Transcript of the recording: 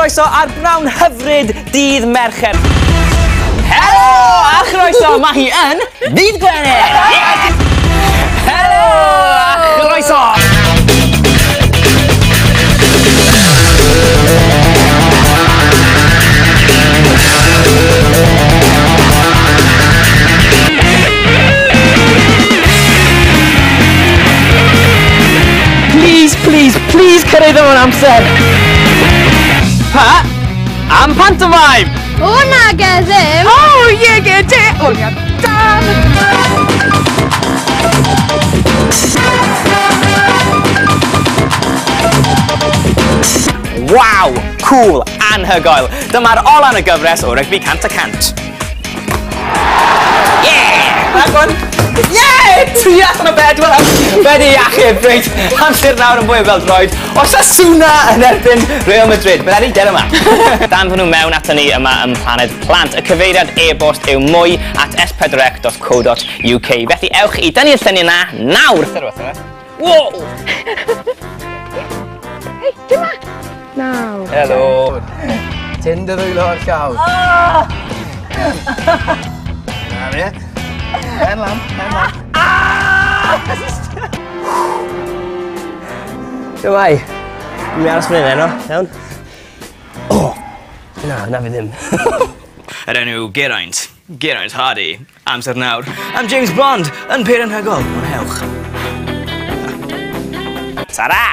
chroeso ar brawn hyfryd dydd Mercher. Helo! A chroeso, mae hi yn... Dydd Gwener! Yes! Helo! A chroeso! Please, please, please cyrraedd o'n amser! Pa? am Pantomime! O na ge ddim! O oh, ie ge di! O oh, ia, dan! Waw! Cool! Anhygoel! Dyma'r olan y gyfres o rygbi cant a cant. Agwan! Ie! Tri allan o bed, wel, bed i achub, reit, amser nawr yn fwy o fel droed. Os a Suna yn erbyn Real Madrid, bydd Eddie Derma. Dan fod nhw mewn ato ni yma ym Planed Plant. Y cyfeiriad e-bost yw mwy at s4c.co.uk. Felly ewch i dynnu'r lluniau na nawr! Wow! Hei, dyma! Nawr. Helo. Tinder ddwylo o'r llaw. Ah! Na ni. Pen lan, pen lan. Dywai. Mi'n aros fan hyn eno, iawn? O! Na, na fi ddim. Yr enw Geraint. Geraint Hardy. Amser nawr. Am James Bond yn Peir Anhygol. Mwynhewch. Ta-ra!